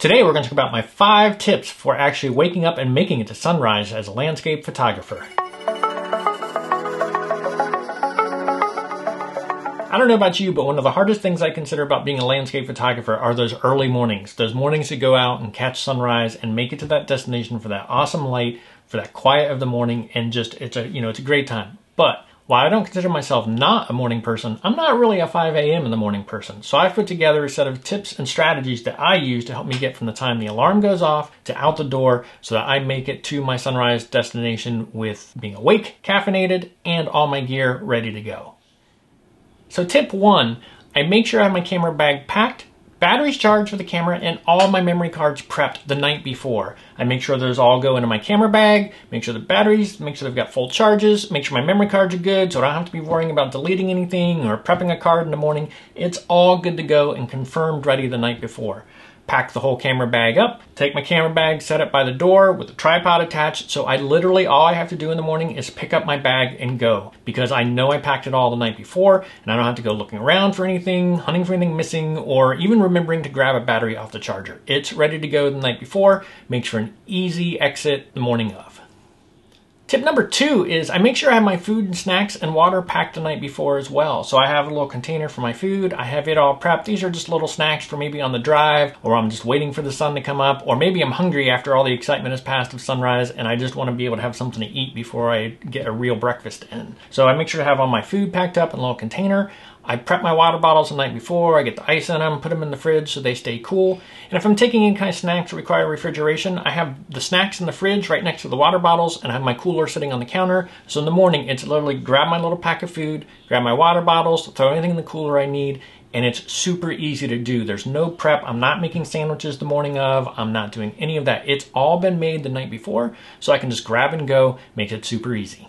Today we're going to talk about my five tips for actually waking up and making it to sunrise as a landscape photographer. I don't know about you, but one of the hardest things I consider about being a landscape photographer are those early mornings. Those mornings to go out and catch sunrise and make it to that destination for that awesome light, for that quiet of the morning, and just it's a you know it's a great time. But while I don't consider myself not a morning person, I'm not really a 5 a.m. in the morning person. So I've put together a set of tips and strategies that I use to help me get from the time the alarm goes off to out the door so that I make it to my sunrise destination with being awake, caffeinated, and all my gear ready to go. So tip one, I make sure I have my camera bag packed Batteries charged for the camera and all my memory cards prepped the night before. I make sure those all go into my camera bag, make sure the batteries, make sure they've got full charges, make sure my memory cards are good so I don't have to be worrying about deleting anything or prepping a card in the morning. It's all good to go and confirmed ready the night before pack the whole camera bag up, take my camera bag, set it by the door with the tripod attached. So I literally, all I have to do in the morning is pick up my bag and go because I know I packed it all the night before and I don't have to go looking around for anything, hunting for anything missing, or even remembering to grab a battery off the charger. It's ready to go the night before, makes for an easy exit the morning of. Tip number two is I make sure I have my food and snacks and water packed the night before as well. So I have a little container for my food. I have it all prepped. These are just little snacks for maybe on the drive or I'm just waiting for the sun to come up or maybe I'm hungry after all the excitement has passed of sunrise and I just want to be able to have something to eat before I get a real breakfast in. So I make sure to have all my food packed up in a little container. I prep my water bottles the night before. I get the ice in them, put them in the fridge so they stay cool. And if I'm taking any kind of snacks that require refrigeration, I have the snacks in the fridge right next to the water bottles and I have my cooler sitting on the counter. So in the morning, it's literally grab my little pack of food, grab my water bottles, throw anything in the cooler I need, and it's super easy to do. There's no prep. I'm not making sandwiches the morning of. I'm not doing any of that. It's all been made the night before, so I can just grab and go, make it super easy.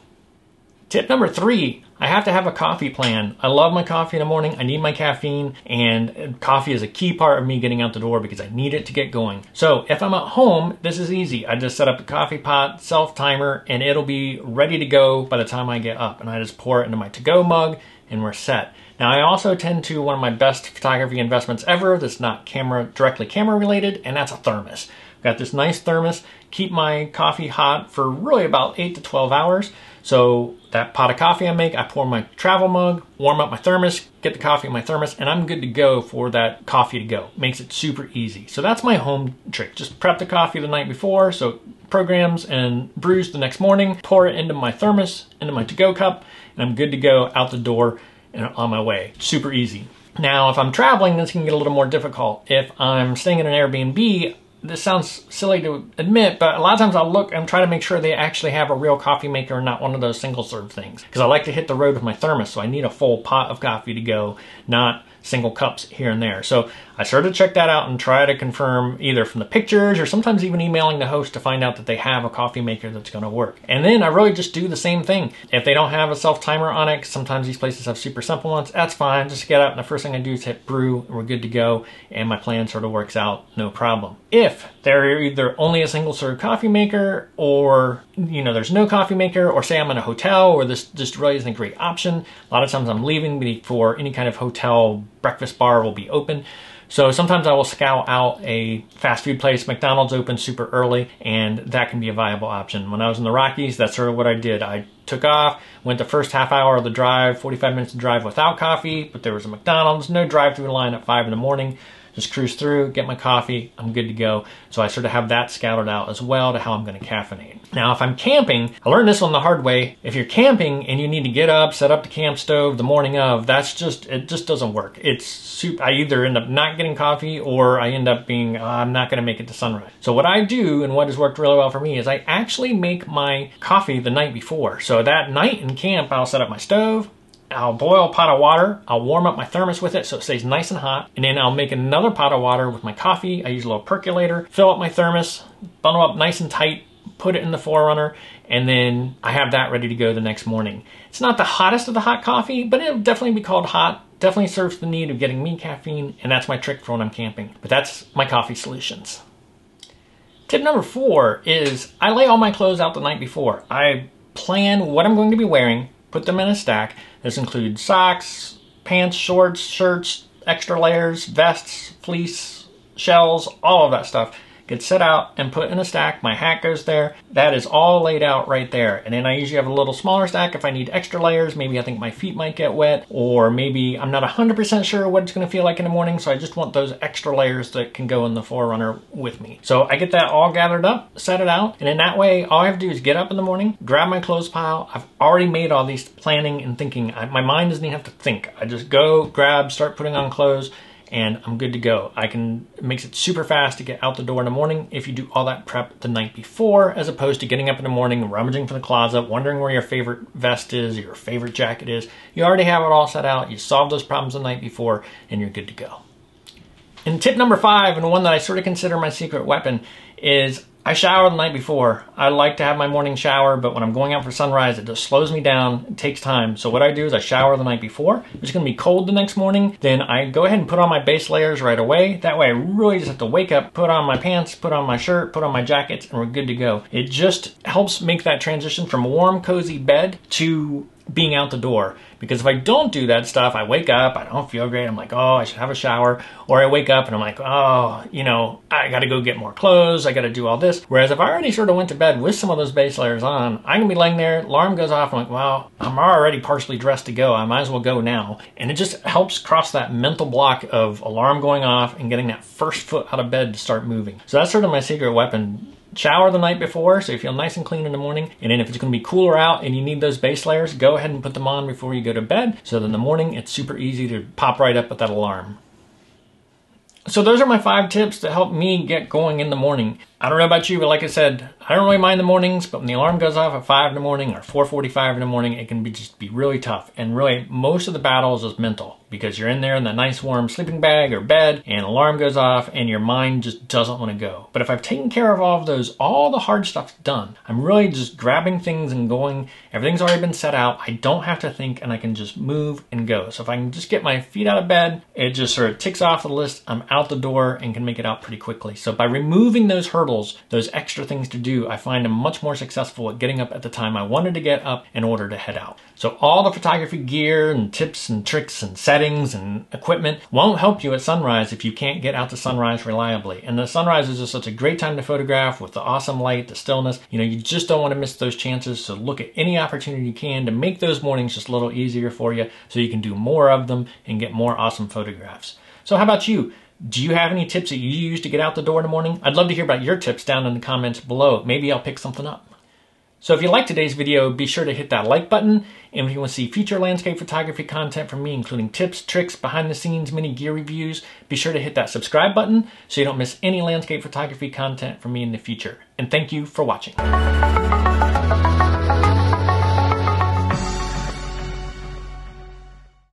Tip number three, I have to have a coffee plan. I love my coffee in the morning. I need my caffeine and coffee is a key part of me getting out the door because I need it to get going. So if I'm at home, this is easy. I just set up a coffee pot, self timer, and it'll be ready to go by the time I get up. And I just pour it into my to-go mug and we're set. Now I also tend to one of my best photography investments ever that's not camera directly camera related, and that's a thermos. Got this nice thermos, keep my coffee hot for really about 8 to 12 hours. So that pot of coffee I make, I pour my travel mug, warm up my thermos, get the coffee in my thermos, and I'm good to go for that coffee to go. Makes it super easy. So that's my home trick. Just prep the coffee the night before, so programs and brews the next morning, pour it into my thermos, into my to-go cup, and I'm good to go out the door and on my way. Super easy. Now, if I'm traveling, this can get a little more difficult. If I'm staying in an Airbnb, this sounds silly to admit, but a lot of times I'll look and try to make sure they actually have a real coffee maker and not one of those single serve things. Because I like to hit the road with my thermos, so I need a full pot of coffee to go, not single cups here and there. So I started to check that out and try to confirm either from the pictures or sometimes even emailing the host to find out that they have a coffee maker that's going to work. And then I really just do the same thing. If they don't have a self timer on it, sometimes these places have super simple ones, that's fine. Just get up and the first thing I do is hit brew and we're good to go and my plan sort of works out no problem. If they're either only a single serve coffee maker or you know there's no coffee maker or say I'm in a hotel or this just really isn't a great option. A lot of times I'm leaving before any kind of hotel breakfast bar will be open. So sometimes I will scout out a fast food place. McDonald's open super early, and that can be a viable option. When I was in the Rockies, that's sort of what I did. I took off, went the first half hour of the drive, 45 minutes to drive without coffee, but there was a McDonald's, no drive through line at 5 in the morning just cruise through, get my coffee, I'm good to go. So I sort of have that scouted out as well to how I'm going to caffeinate. Now, if I'm camping, I learned this one the hard way. If you're camping and you need to get up, set up the camp stove the morning of, that's just, it just doesn't work. It's super, I either end up not getting coffee or I end up being, uh, I'm not going to make it to sunrise. So what I do and what has worked really well for me is I actually make my coffee the night before. So that night in camp, I'll set up my stove, I'll boil a pot of water. I'll warm up my thermos with it so it stays nice and hot. And then I'll make another pot of water with my coffee. I use a little percolator, fill up my thermos, bundle up nice and tight, put it in the 4Runner, and then I have that ready to go the next morning. It's not the hottest of the hot coffee, but it'll definitely be called hot. Definitely serves the need of getting me caffeine, and that's my trick for when I'm camping. But that's my coffee solutions. Tip number four is I lay all my clothes out the night before. I plan what I'm going to be wearing, put them in a stack. This includes socks, pants, shorts, shirts, extra layers, vests, fleece, shells, all of that stuff gets set out and put in a stack. My hat goes there. That is all laid out right there. And then I usually have a little smaller stack if I need extra layers. Maybe I think my feet might get wet or maybe I'm not 100% sure what it's going to feel like in the morning. So I just want those extra layers that can go in the 4Runner with me. So I get that all gathered up, set it out. And in that way, all I have to do is get up in the morning, grab my clothes pile. I've already made all these planning and thinking. I, my mind doesn't even have to think. I just go, grab, start putting on clothes and I'm good to go. I can, it makes it super fast to get out the door in the morning if you do all that prep the night before, as opposed to getting up in the morning, rummaging for the closet, wondering where your favorite vest is, your favorite jacket is. You already have it all set out, you solved those problems the night before, and you're good to go. And tip number five, and one that I sort of consider my secret weapon, is I shower the night before. I like to have my morning shower, but when I'm going out for sunrise, it just slows me down. It takes time. So what I do is I shower the night before. It's going to be cold the next morning. Then I go ahead and put on my base layers right away. That way I really just have to wake up, put on my pants, put on my shirt, put on my jackets, and we're good to go. It just helps make that transition from warm, cozy bed to being out the door. Because if I don't do that stuff, I wake up, I don't feel great. I'm like, oh, I should have a shower. Or I wake up and I'm like, oh, you know, I got to go get more clothes. I got to do all this. Whereas if I already sort of went to bed with some of those base layers on, I can be laying there, alarm goes off. I'm like, well, I'm already partially dressed to go. I might as well go now. And it just helps cross that mental block of alarm going off and getting that first foot out of bed to start moving. So that's sort of my secret weapon shower the night before so you feel nice and clean in the morning. And then if it's going to be cooler out and you need those base layers, go ahead and put them on before you go to bed. So that in the morning it's super easy to pop right up with that alarm. So those are my five tips to help me get going in the morning. I don't know about you, but like I said, I don't really mind the mornings, but when the alarm goes off at 5 in the morning or 4.45 in the morning, it can be just be really tough. And really, most of the battles is mental because you're in there in that nice warm sleeping bag or bed and alarm goes off and your mind just doesn't want to go. But if I've taken care of all of those, all the hard stuff's done. I'm really just grabbing things and going. Everything's already been set out. I don't have to think and I can just move and go. So if I can just get my feet out of bed, it just sort of ticks off the list. I'm out the door and can make it out pretty quickly. So by removing those hurdles, those extra things to do, I find I'm much more successful at getting up at the time I wanted to get up in order to head out. So all the photography gear and tips and tricks and settings and equipment won't help you at sunrise if you can't get out to sunrise reliably. And the sunrise is just such a great time to photograph with the awesome light, the stillness. You know, you just don't want to miss those chances. So look at any opportunity you can to make those mornings just a little easier for you so you can do more of them and get more awesome photographs. So how about you? Do you have any tips that you use to get out the door in the morning? I'd love to hear about your tips down in the comments below. Maybe I'll pick something up. So if you liked today's video, be sure to hit that like button. And if you want to see future landscape photography content from me, including tips, tricks, behind the scenes, mini gear reviews, be sure to hit that subscribe button so you don't miss any landscape photography content from me in the future. And thank you for watching.